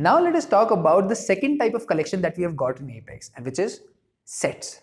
Now let us talk about the second type of collection that we have got in Apex, and which is sets.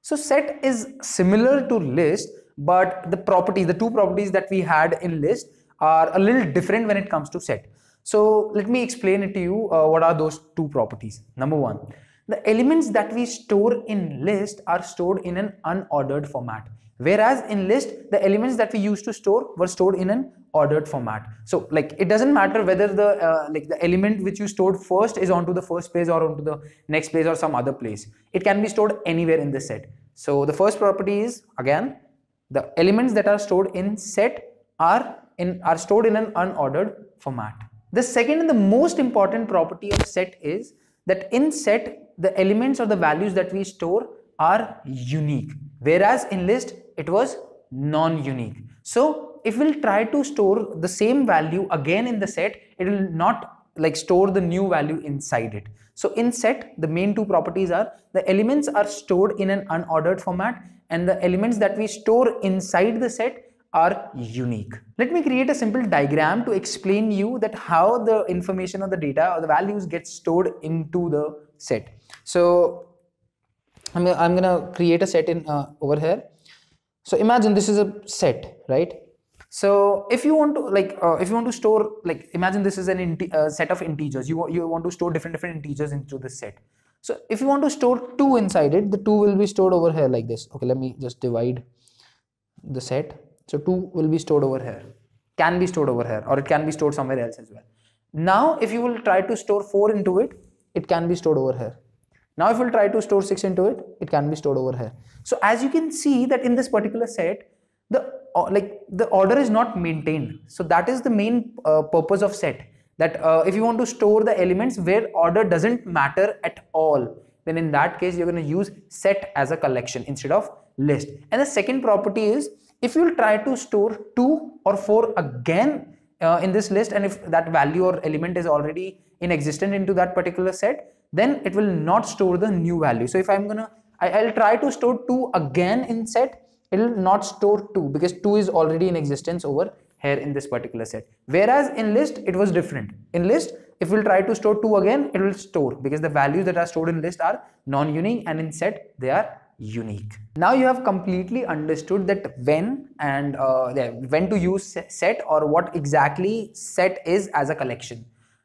So set is similar to list, but the properties, the two properties that we had in list are a little different when it comes to set. So let me explain it to you. Uh, what are those two properties? Number one, the elements that we store in list are stored in an unordered format. Whereas in list, the elements that we used to store were stored in an ordered format. So like it doesn't matter whether the uh, like the element which you stored first is onto the first place or onto the next place or some other place. It can be stored anywhere in the set. So the first property is again the elements that are stored in set are in are stored in an unordered format. The second and the most important property of set is that in set the elements or the values that we store are unique whereas in list it was non-unique. So if we'll try to store the same value again in the set it will not like store the new value inside it. So in set the main two properties are the elements are stored in an unordered format and the elements that we store inside the set are unique. Let me create a simple diagram to explain you that how the information or the data or the values get stored into the set. So I'm, I'm gonna create a set in uh, over here. So imagine this is a set, right? So if you want to like uh, if you want to store like imagine this is an uh, set of integers. You you want to store different different integers into this set. So if you want to store two inside it, the two will be stored over here like this. Okay, let me just divide the set so 2 will be stored over here, can be stored over here or it can be stored somewhere else as well. Now if you will try to store 4 into it, it can be stored over here. Now if we'll try to store 6 into it, it can be stored over here. So as you can see that in this particular set, the uh, like the order is not maintained. So that is the main uh, purpose of set that uh, if you want to store the elements where order doesn't matter at all, then in that case you're going to use set as a collection instead of list. And the second property is if you will try to store 2 or 4 again uh, in this list and if that value or element is already in existence into that particular set then it will not store the new value so if i'm gonna I, will try to store 2 again in set it will not store 2 because 2 is already in existence over here in this particular set whereas in list it was different in list if we'll try to store 2 again it will store because the values that are stored in list are non-unique and in set they are unique. Now you have completely understood that when and uh, yeah, when to use set or what exactly set is as a collection.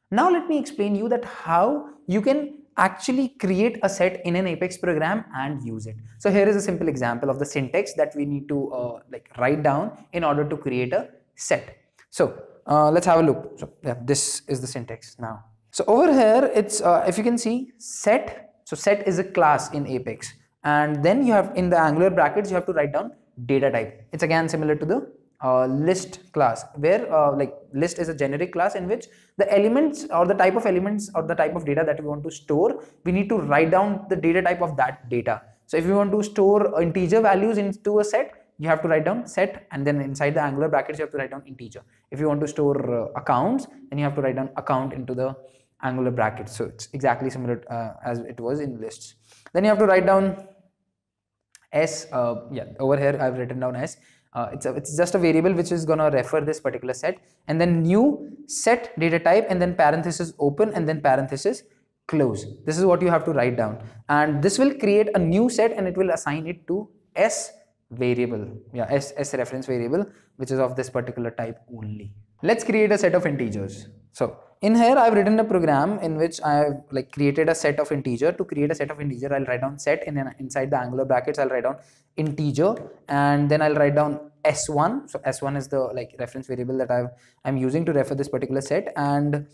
Now let me explain you that how you can actually create a set in an Apex program and use it. So here is a simple example of the syntax that we need to uh, like write down in order to create a set. So uh, let's have a look. So yeah, this is the syntax now. So over here, it's uh, if you can see set. So set is a class in Apex and then you have in the angular brackets you have to write down data type it's again similar to the uh, list class where uh, like list is a generic class in which the elements or the type of elements or the type of data that we want to store we need to write down the data type of that data. So if you want to store integer values into a set you have to write down set and then inside the angular brackets you have to write down integer. If you want to store uh, accounts then you have to write down account into the angular brackets so it's exactly similar uh, as it was in lists. Then you have to write down s uh, yeah over here i've written down s uh, it's a, it's just a variable which is gonna refer this particular set. And then new set data type and then parenthesis open and then parenthesis close. This is what you have to write down. And this will create a new set and it will assign it to s variable. Yeah s, s reference variable which is of this particular type only. Let's create a set of integers. So in here I've written a program in which I've like created a set of integer. To create a set of integer I'll write down set and then inside the angular brackets I'll write down integer and then I'll write down s1 so s1 is the like reference variable that I've I'm using to refer this particular set. And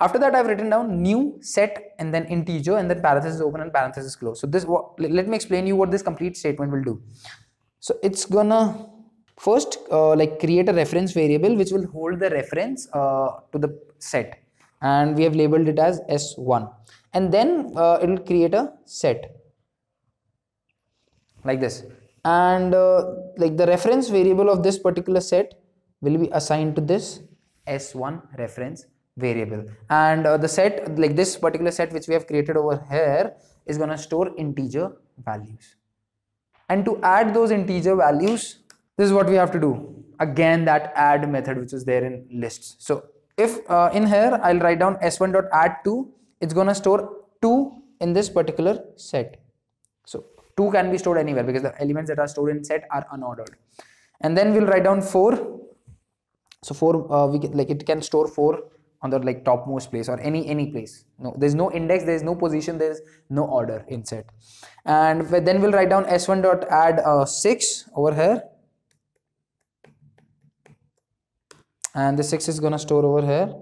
after that I've written down new set and then integer and then parenthesis open and parenthesis close. So this let me explain you what this complete statement will do. So it's gonna first uh, like create a reference variable which will hold the reference uh, to the set and we have labeled it as s1 and then uh, it will create a set like this. And uh, like the reference variable of this particular set will be assigned to this s1 reference variable. And uh, the set like this particular set which we have created over here is going to store integer values. And to add those integer values this is what we have to do. Again that add method which is there in lists. So if uh, in here I'll write down s1 dot add 2, it's gonna store 2 in this particular set. So 2 can be stored anywhere because the elements that are stored in set are unordered. And then we'll write down 4. So 4 uh, we get, like it can store 4 on the like topmost place or any any place no there's no index there's no position there's no order in set and then we'll write down s1 dot add uh, 6 over here and the 6 is going to store over here.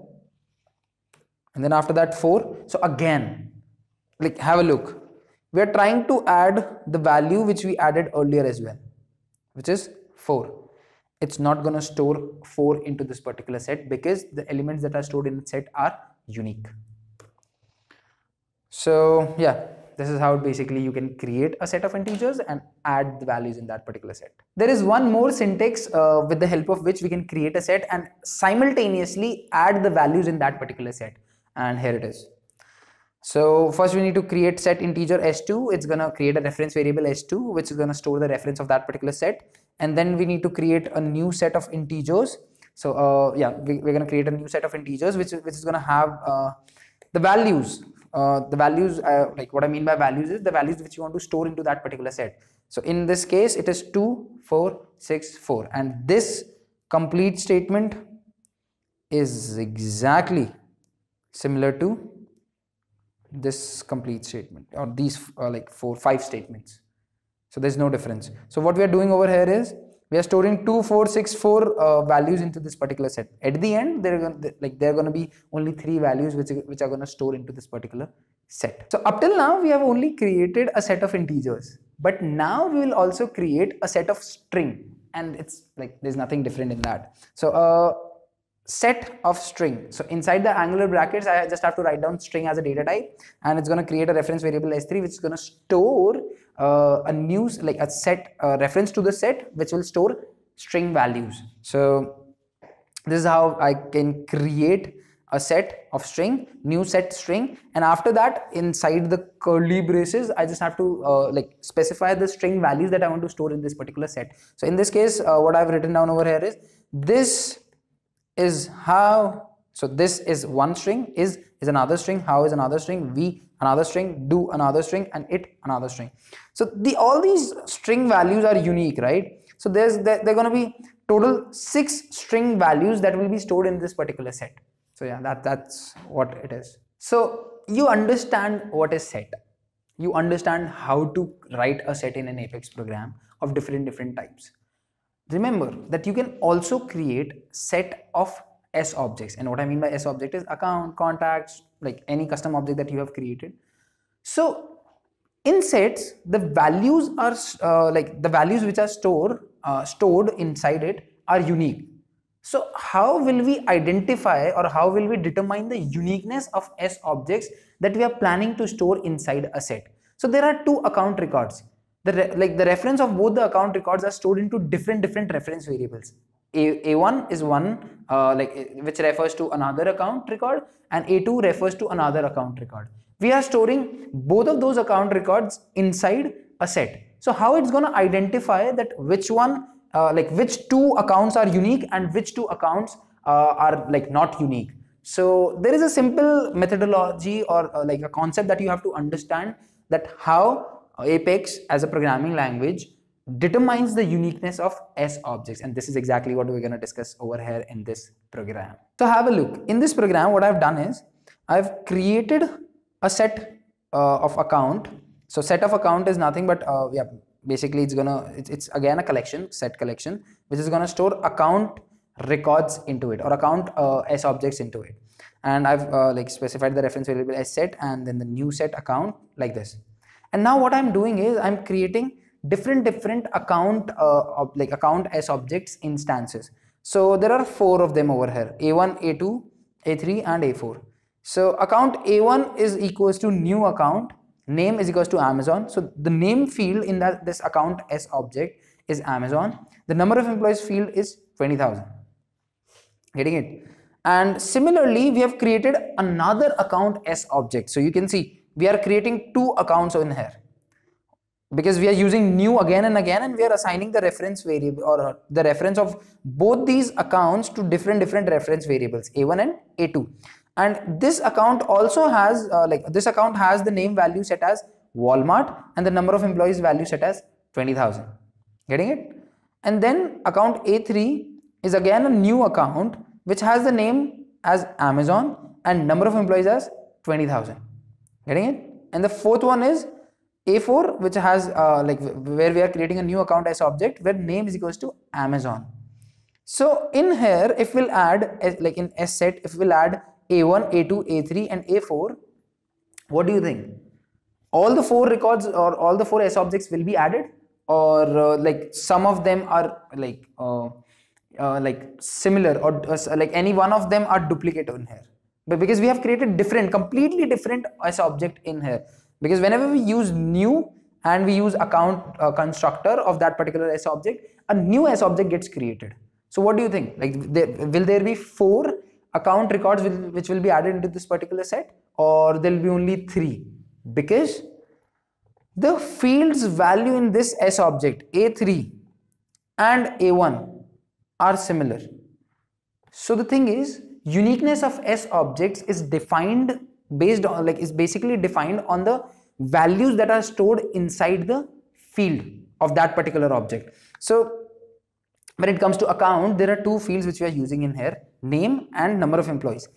And then after that 4 so again like have a look. We are trying to add the value which we added earlier as well which is 4 it's not going to store 4 into this particular set because the elements that are stored in the set are unique. So yeah this is how basically you can create a set of integers and add the values in that particular set. There is one more syntax uh, with the help of which we can create a set and simultaneously add the values in that particular set. And here it is. So first we need to create set integer s2 it's gonna create a reference variable s2 which is gonna store the reference of that particular set. And then we need to create a new set of integers. So uh, yeah we, are gonna create a new set of integers which, which is gonna have uh, the values uh, the values uh, like what I mean by values is the values which you want to store into that particular set. So in this case it is 2, 4, 6, 4 and this complete statement is exactly similar to this complete statement or these uh, like four five statements. So there's no difference. So what we are doing over here is we are storing 2464 uh, values into this particular set. At the end there are gonna, like there are going to be only three values which which are going to store into this particular set. So up till now we have only created a set of integers. But now we will also create a set of string. And it's like there's nothing different in that. So uh set of string. So inside the angular brackets i just have to write down string as a data type. And it's going to create a reference variable s3 which is going to store uh, a new like a set uh, reference to the set which will store string values. So this is how i can create a set of string new set string. And after that inside the curly braces i just have to uh, like specify the string values that i want to store in this particular set. So in this case uh, what i've written down over here is this is how so this is one string is is another string how is another string v another string do another string and it another string. So the all these string values are unique right? So there's there, there are going to be total six string values that will be stored in this particular set. So yeah that that's what it is. So you understand what is set. You understand how to write a set in an apex program of different different types. Remember that you can also create set of s objects. And what i mean by s object is account contacts like any custom object that you have created. So in sets the values are uh, like the values which are stored uh, stored inside it are unique. So how will we identify or how will we determine the uniqueness of s objects that we are planning to store inside a set? So there are two account records. The like the reference of both the account records are stored into different different reference variables a, a1 is one uh, like which refers to another account record and a2 refers to another account record. We are storing both of those account records inside a set. So how it's going to identify that which one uh, like which two accounts are unique and which two accounts uh, are like not unique? So there is a simple methodology or uh, like a concept that you have to understand that how Apex as a programming language determines the uniqueness of S objects and this is exactly what we're going to discuss over here in this program. So have a look. In this program what I've done is I've created a set uh, of account. So set of account is nothing but uh, yeah basically it's gonna it's, it's again a collection set collection which is gonna store account records into it or account uh, S objects into it and I've uh, like specified the reference variable as set and then the new set account like this and now what i'm doing is i'm creating different different account uh, like account S objects instances so there are four of them over here a1 a2 a3 and a4 so account a1 is equals to new account name is equals to amazon. So the name field in that this account S object is amazon. The number of employees field is 20000 getting it? And similarly we have created another account S object. So you can see we are creating two accounts in here because we are using new again and again and we are assigning the reference variable or the reference of both these accounts to different different reference variables a1 and a2 and this account also has uh, like this account has the name value set as walmart and the number of employees value set as 20000 getting it? And then account a3 is again a new account which has the name as amazon and number of employees as 20000 getting it? And the fourth one is a4 which has uh, like where we are creating a new account S object where name is equals to amazon. So in here if we'll add like in s set if we'll add a1 a2 a3 and a4 what do you think? All the four records or all the four s objects will be added? Or uh, like some of them are like uh, uh, like similar or uh, like any one of them are duplicate in here? But because we have created different completely different s object in here because whenever we use new and we use account uh, constructor of that particular s object a new s object gets created. So what do you think? Like there, will there be four account records will, which will be added into this particular set? Or there will be only three? Because the fields value in this s object a3 and a1 are similar. So the thing is uniqueness of s objects is defined based on like is basically defined on the values that are stored inside the field of that particular object. So when it comes to account there are two fields which we are using in here name and number of employees.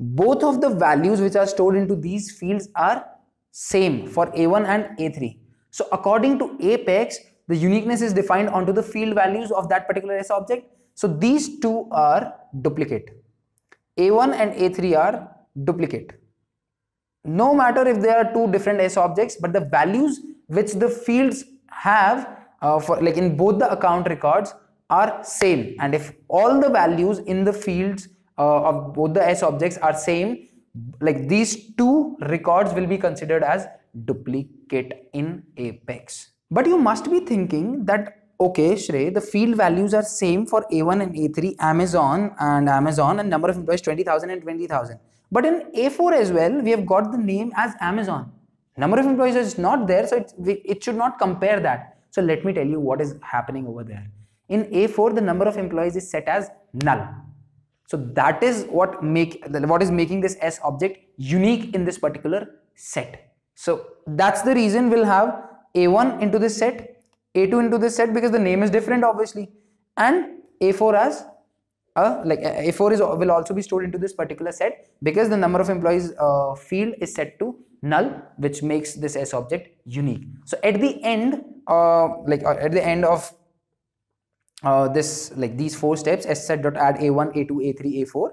Both of the values which are stored into these fields are same for a1 and a3 so according to apex the uniqueness is defined onto the field values of that particular s object. So these two are duplicate. A1 and a3 are duplicate no matter if there are two different s objects but the values which the fields have uh, for like in both the account records are same. And if all the values in the fields uh, of both the s objects are same like these two records will be considered as duplicate in apex. But you must be thinking that okay Shrey, the field values are same for a1 and a3 amazon and amazon and number of employees 20000 and 20000 but in A4 as well, we have got the name as Amazon. Number of employees is not there, so it, it should not compare that. So let me tell you what is happening over there. In A4, the number of employees is set as null. So that is what make what is making this S object unique in this particular set. So that's the reason we'll have A1 into this set, A2 into this set because the name is different obviously and A4 as uh, like a4 is will also be stored into this particular set because the number of employees uh, field is set to null which makes this s object unique. So at the end uh, like uh, at the end of uh, this like these four steps s set dot add a1 a2 a3 a4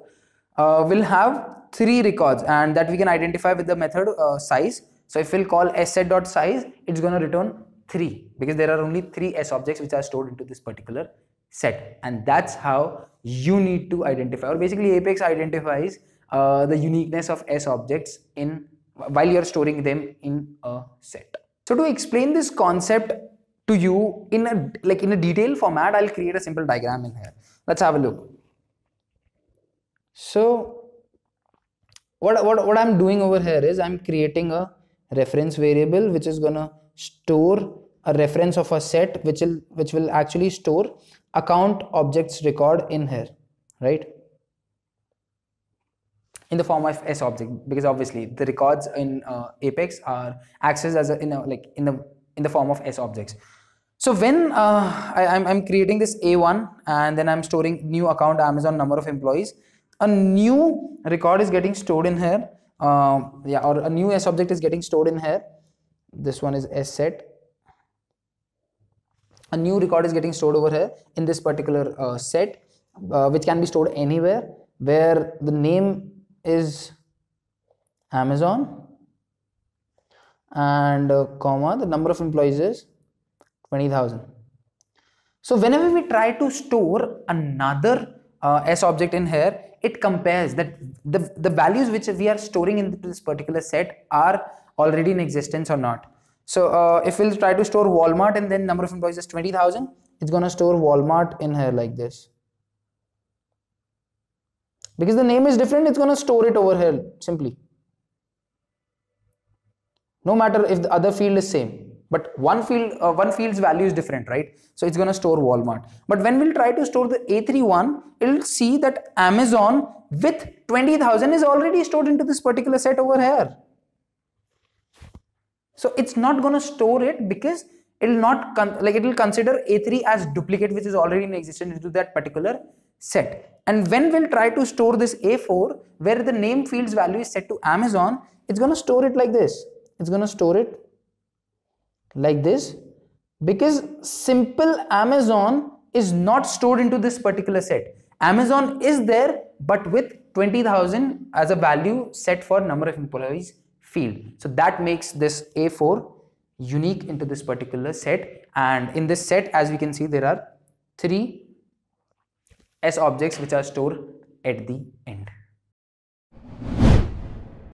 uh, will have three records and that we can identify with the method size. So if we'll call s set dot size it's going to return 3 because there are only three s objects which are stored into this particular set. And that's how you need to identify or basically apex identifies uh, the uniqueness of s objects in while you're storing them in a set. So to explain this concept to you in a like in a detailed format i'll create a simple diagram in here. Let's have a look. So what what, what i'm doing over here is i'm creating a reference variable which is gonna store a reference of a set which will which will actually store account objects record in here right? In the form of s object because obviously the records in uh, apex are accessed as a, in a like in the in the form of s objects. So when uh, I, am I'm, I'm creating this a1 and then i'm storing new account amazon number of employees a new record is getting stored in here. Uh, yeah or a new s object is getting stored in here. This one is s set a new record is getting stored over here in this particular uh, set uh, which can be stored anywhere where the name is Amazon and uh, comma the number of employees is 20,000 so whenever we try to store another uh, s object in here it compares that the the values which we are storing in this particular set are already in existence or not so uh, if we'll try to store Walmart and then number of employees is 20,000, it's going to store Walmart in here like this. Because the name is different, it's going to store it over here simply. No matter if the other field is same. but one field uh, one field's value is different right so it's going to store walmart but when we'll try to store the a3 one it'll see that amazon with 20000 is already stored into this particular set over here so it's not going to store it because it'll not like it will consider a3 as duplicate which is already in existence into that particular set and when we'll try to store this a4 where the name field's value is set to amazon it's going to store it like this it's going to store it like this because simple Amazon is not stored into this particular set. Amazon is there but with 20,000 as a value set for number of employees field. So that makes this A4 unique into this particular set and in this set as we can see there are three S objects which are stored at the end.